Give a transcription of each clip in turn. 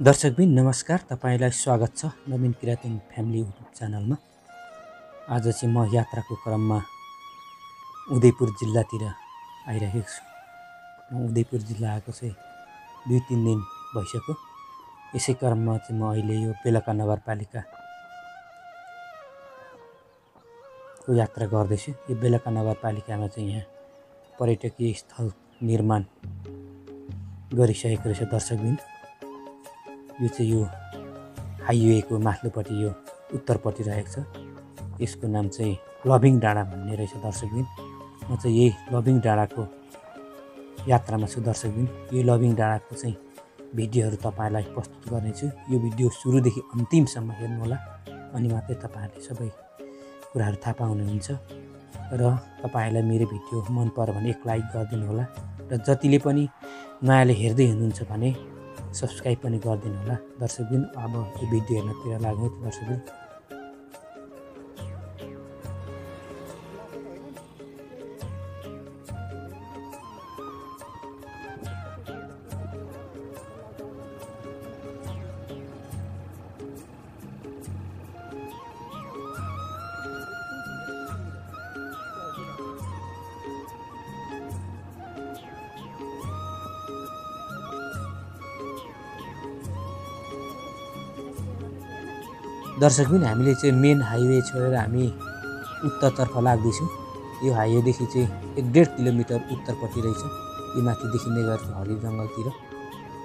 दर्शकबिन नमस्कार। तपाईँलाई स्वागत छ नवीन किराँती फ्यामिली युट्युब च्यानलमा। आज चाहिँ म यात्राको क्रममा उदयपुर जिल्लातिर आइरहेको छु। म उदयपुर जिल्ला आएको चाहिँ दुई तिन दिन भइसक्यो। यसै क्रममा चाहिँ म अहिले यो बेलका नगरपालिकाको यात्रा गर्दैछु। यो बेलका नगरपालिकामा चाहिँ यहाँ पर्यटकीय स्थल निर्माण गरिसकेको रहेछ दर्शकबिन यो चाहिँ यो हाइवेको माथिल्लोपट्टि यो उत्तरपट्टि रहेको छ। यसको नाम चाहिँ लभिङ डाँडा भन्ने रहेछ दर्शकबिन। म चाहिँ यही लभिङ डाँडाको यात्रामा छु दर्शकबिन। यो लभिङ डाँडाको चाहिँ भिडियोहरू तपाईँलाई प्रस्तुत गर्नेछु। यो भिडियो सुरुदेखि अन्तिमसम्म हेर्नुहोला अनि मात्रै तपाईँहरूले सबै कुराहरू थाहा पाउनुहुन्छ। र तपाईँहरूलाई मेरो भिडियो मन पऱ्यो भने एक लाइक गरिदिनु होला र जतिले पनि नयाँले हेर्दै हुनुहुन्छ भने सब्सक्राइब पनि गरिदिनु होला। दर्शकबिन अब यो भिडियो हेर्नतिर लाग्नु दर्शकबिन। दर्शकबिन हामीले चाहिँ मेन हाइवे छोडेर हामी उत्तरतर्फ लाग्दैछौँ। यो हाइवेदेखि चाहिँ एक डेढ किलोमिटर उत्तरपट्टि रहेछ। यो माथि देखिने गर्छ हरियो जङ्गलतिर।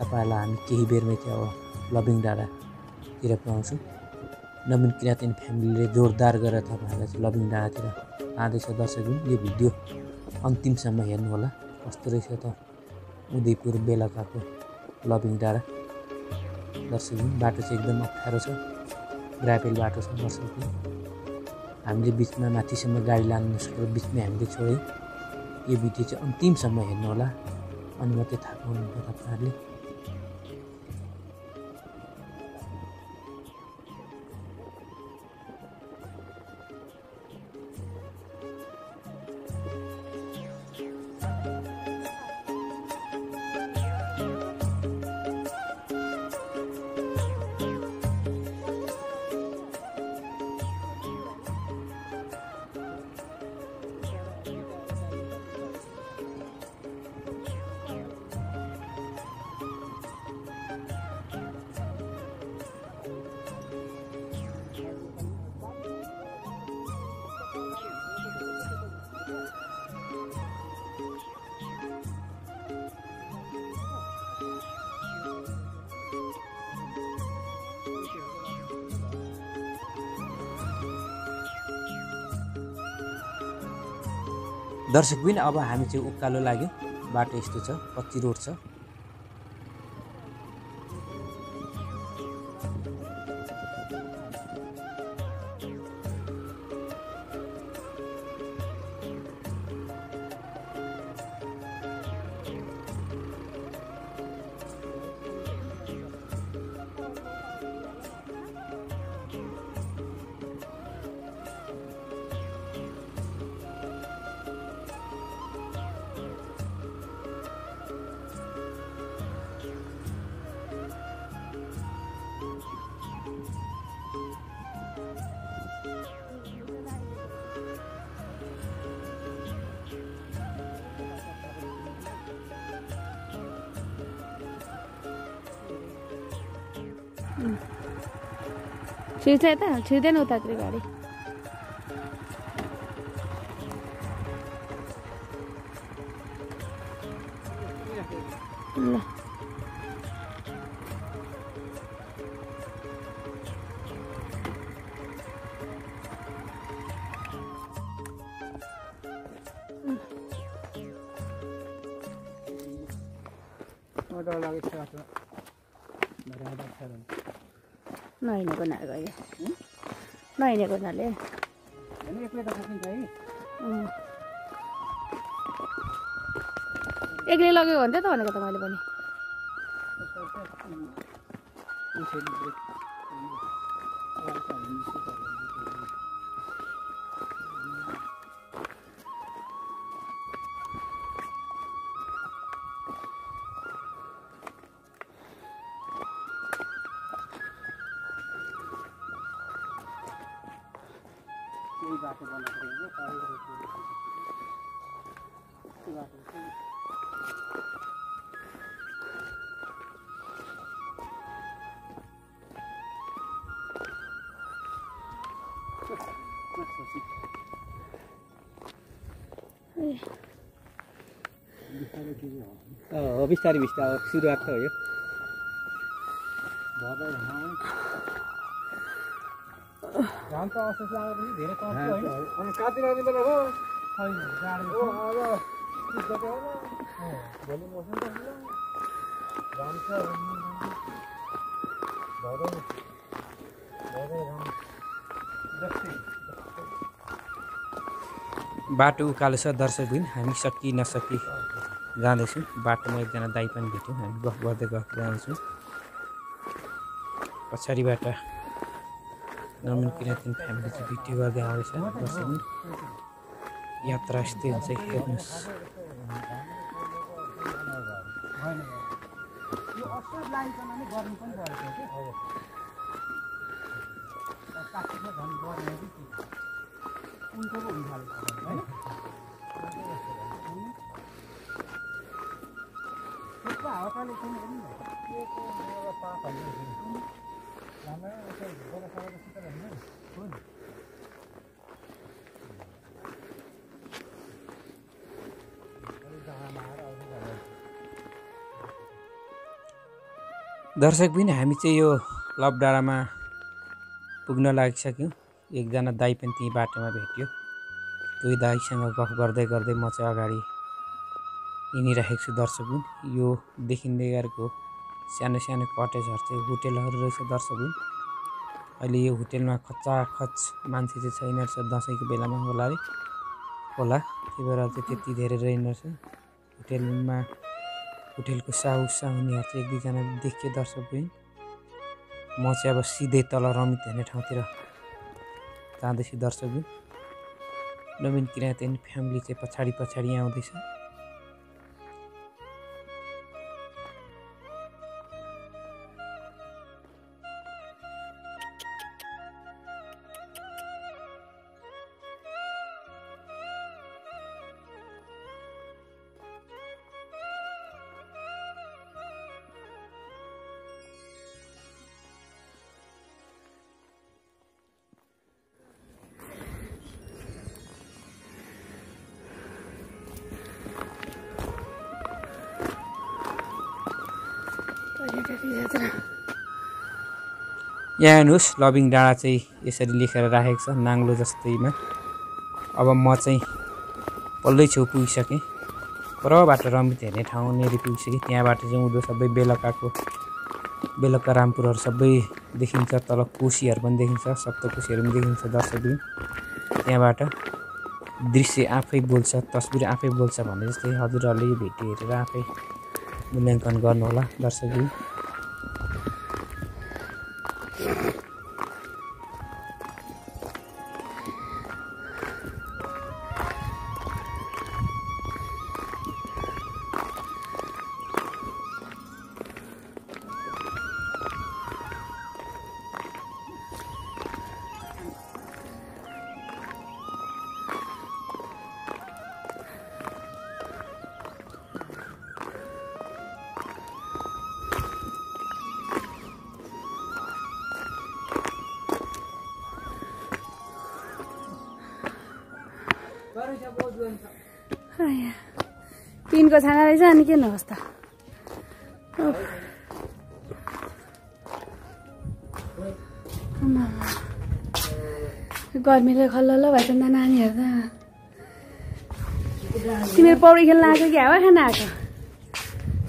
तपाईँहरूलाई हामी केही बेरमै चाहिँ अब लभिङ डाँडातिर पुऱ्याउँछौँ। नवीन किराँती फ्यामिलीले जोरदार गरेर तपाईँहरूलाई चाहिँ लभिङ डाँडातिर लाँदैछ दर्शकबिन यो भिडियो अन्तिमसम्म हेर्नुहोला। कस्तो रहेछ त? उदयपुर बेलकाको लभिङ डाँडा। दर्शकबिन बाटो चाहिँ एकदम अप्ठ्यारो छ। ग्राभेल बाटो छ दर्शकबिन हामीले बिचमा माथिसम्म गाडी लानु नसकेर बिचमै हामीले छोड्यौँ यो भिडियो चाहिँ अन्तिमसम्म हेर्नुहोला अनि मात्रै थाहा पाउनुहुन्छ तपाईँहरूले। दर्शकबिन अब हामी चाहिँ उकालो लाग्यो। बाटो यस्तो छ कच्ची रोड छ। छिर्छ यता छिर्दैन उतातिर गाडी। ल। नहिँडेको हुनाले गयो नहिँडेको हुनाले अँ। एक्लै लग्यो भने त भनेको त मैले पनि बिस्तारै बिस्तारै सुरुवात त हो यो धेरै बाटो उकालो छ दर्शकबिन हामी सकि नसकी जाँदैछौँ। बाटोमा एकजना दाई पनि भेट्यौँ। हामी गफ गर्दै गफ जाँदैछौँ पछाडिबाट नर्मन किराँती फ्यामिली चाहिँ भिडियो गर्दै आउँदैछ? दर्शकबिन यात्रा यस्तै हुन्छ। हेर्नुहोस् गर्नु पनि परेको क्या प्लास्टिकमा झन् गर्ने उल्टो पो हुन थालेको होइन त्यसको हावा पानी छैन पनि के को एउटा पाप हाल्नु राम्रै यसो गोलासँग त सुतेर होइन दर्शकबिन हामी चाहिँ यो लभ डाँडामा पुग्न लागिसक्यौँ। एकजना दाई पनि त्यहीँ बाटोमा भेट्यो। त्यही दाईसँग गफ गर्दै गर्दै म चाहिँ अगाडि हिँडिरहेको छु दर्शकबिन यो देखिँदै गरेको सानो सानो कटेजहरू चाहिँ होटेलहरू रहेछ दर्शकबिन अहिले यो होटेलमा खचाखच मान्छे चाहिँ छैन रहेछ। दसैँको बेलामा होला है होला। त्यही भएर चाहिँ त्यति धेरै रहेन रहेछ। होटेलमा होटेलको साहु साहुनीहरू चाहिँ एक दुईजना देखियो दर्शकबिन म चाहिँ अब सिधै तल रमित हेर्ने ठाउँतिर जाँदैछु दर्शकबिन नवीन किराँती अनि फ्यामिली चाहिँ पछाडि पछाडि आउँदैछ। यहाँ हेर्नुहोस् लभिङ डाँडा चाहिँ यसरी लेखेर राखेको छ नाङ्लो जस्तैमा अब म चाहिँ पल्लै छेउ पुगिसकेँ। परबाट रमित हेर्ने ठाउँनिर पुगिसकेँ। त्यहाँबाट चाहिँ उँधो सबै बेलुकाको बेलुका रामपुरहरू सबै देखिन्छ तल कोसीहरू पनि देखिन्छ सप्तकोसीहरू पनि देखिन्छ दर्शकबिन त्यहाँबाट दृश्य आफै बोल्छ तस्बिर आफै बोल्छ भने जस्तै हजुरहरूले भेटी हेरेर आफै मूल्याङ्कन गर्नुहोला दर्शकबिन पिनको छाना रहेछ अनि के नहोस् त। गर्मीले खल्ल भएछ नि त नानीहरू त तिमीहरू पौडी खेल्न आएको कि? हावा खान आएको?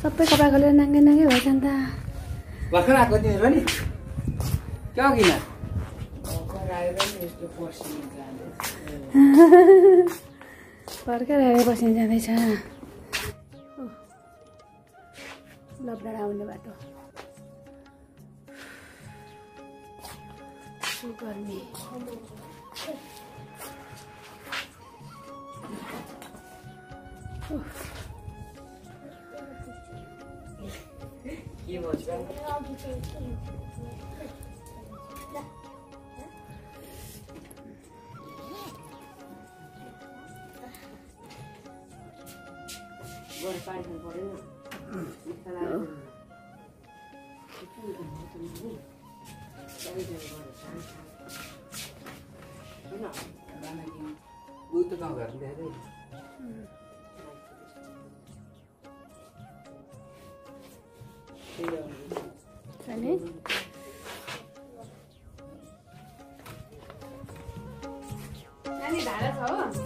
सबै कपडा खोलेर नाङ्गे नाङ्गे भएछ नि? त भर्खर आएको तिमीहरू नि क्या हो किन भर्खर आएर अनि नानी धारा छ हो?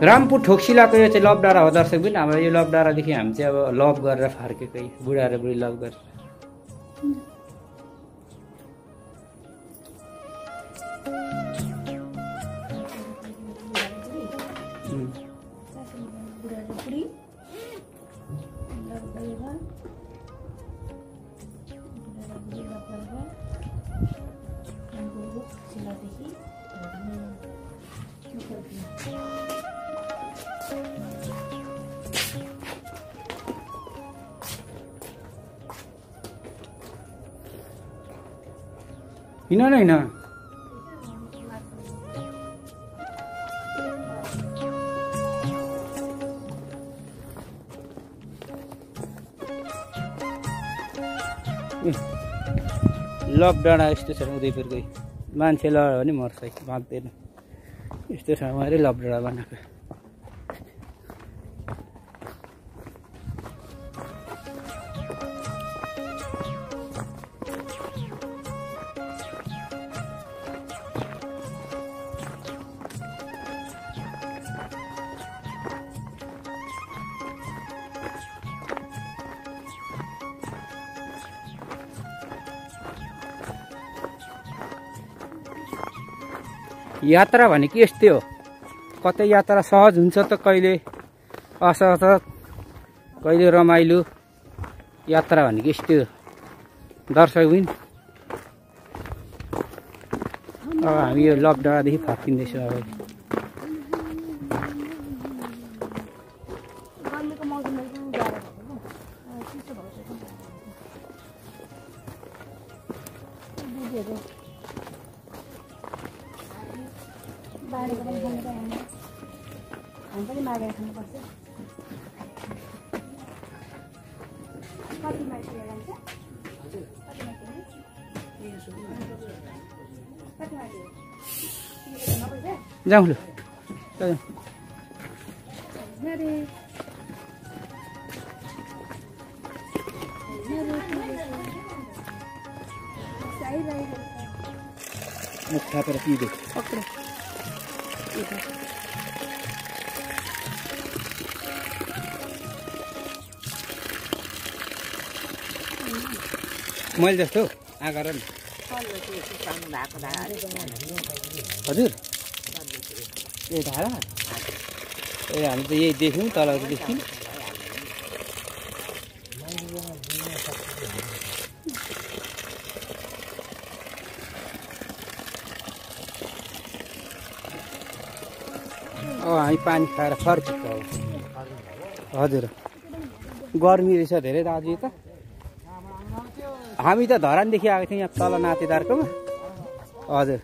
रामपुर ठोक्सिलाको यो चाहिँ लभ डाँडा हो दर्शक पनि हाम्रो यो लभ डाँडादेखि हामी चाहिँ अब लभ गरेर फर्केकै बुढा र बुढी लभ गरेर। हिँड न हिँड लभ डाँडा यस्तो छ उदयपुरकै। मान्छे लड्यो भने मर्छ भाग्दैन यस्तो ठाउँमा अरे लभ डाँडा बनाएको। यात्रा भनेको यस्तै हो। कतै यात्रा सहज हुन्छ त कहिले? असहज कहिले रमाइलो? यात्रा भनेको यस्तै हो। दर्शक बिन अब हामी यो लभ डाँडादेखि फर्किँदैछौँ अब। कति मान्छे लिएर जान्छ कति मान्छे कति मान्छे तिमीले नपैसा जाउँ लु। जाउँ। मुख थापेर मैले जस्तो आँखा र नि। हजुर। ए धारा? ए हामी त यही देख्यौँ तल देख्यौँ। हामी पानी खाएर अब हजुर। गर्मी रहेछ धेरै दाजु त। हामी त धरानदेखि आएको थियौँ यहाँ तल नातेदारकोमा। हजुर।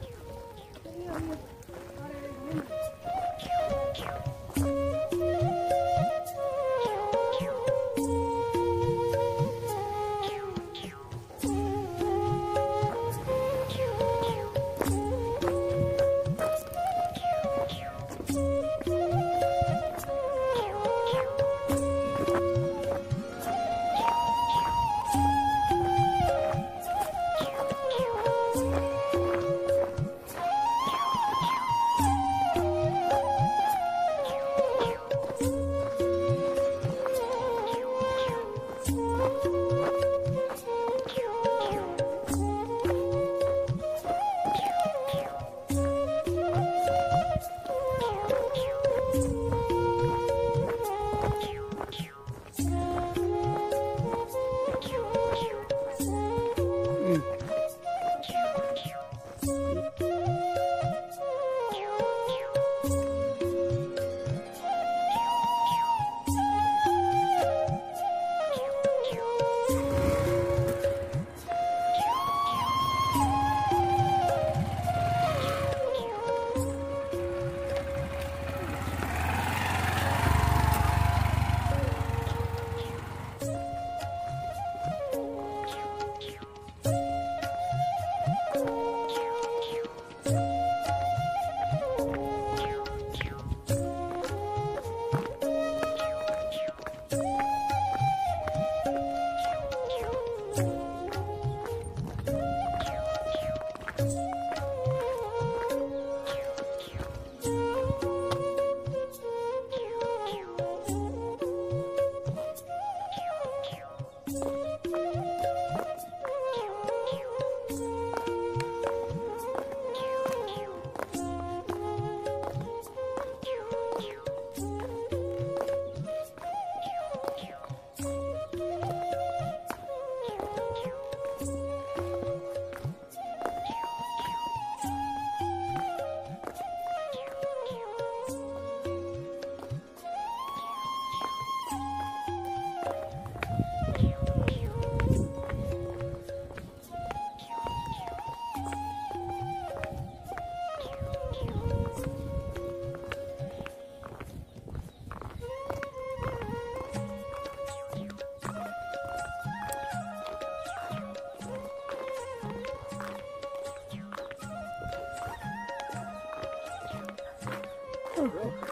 Woo!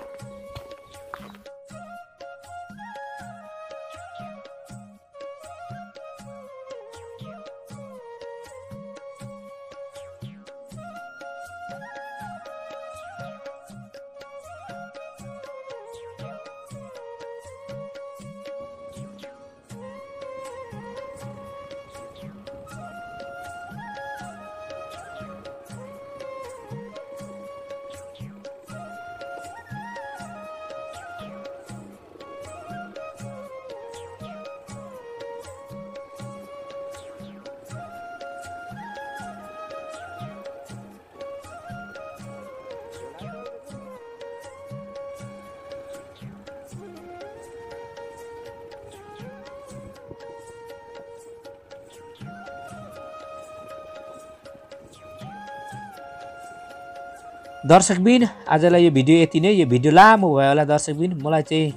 दर्शकबिन आजलाई यो भिडियो यति नै। यो भिडियो लामो भयो होला दर्शकबिन मलाई चाहिँ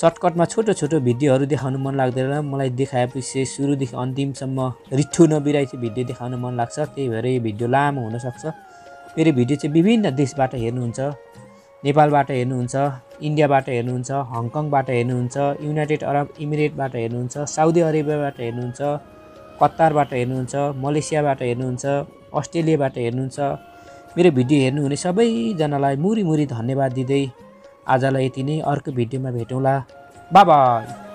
सर्टकटमा छोटो छोटो भिडियोहरू देखाउनु मन लाग्दैन। मलाई देखाएपछि सुरुदेखि अन्तिमसम्म रिठो नबिराइ चाहिँ भिडियो देखाउन मन लाग्छ। त्यही भएर यो भिडियो लामो हुनसक्छ। मेरो भिडियो चाहिँ विभिन्न देशबाट हेर्नुहुन्छ। नेपालबाट हेर्नुहुन्छ इन्डियाबाट हेर्नुहुन्छ हङकङबाट हेर्नुहुन्छ युनाइटेड अरब इमिरेटबाट हेर्नुहुन्छ साउदी अरेबियाबाट हेर्नुहुन्छ कतारबाट हेर्नुहुन्छ मलेसियाबाट हेर्नुहुन्छ अस्ट्रेलियाबाट हेर्नुहुन्छ मेरो भिडियो हेर्नुहुने सबैजनालाई मुरी मुरी धन्यवाद दिँदै आजलाई यति नै अर्को भिडियोमा भेटौँला। बाई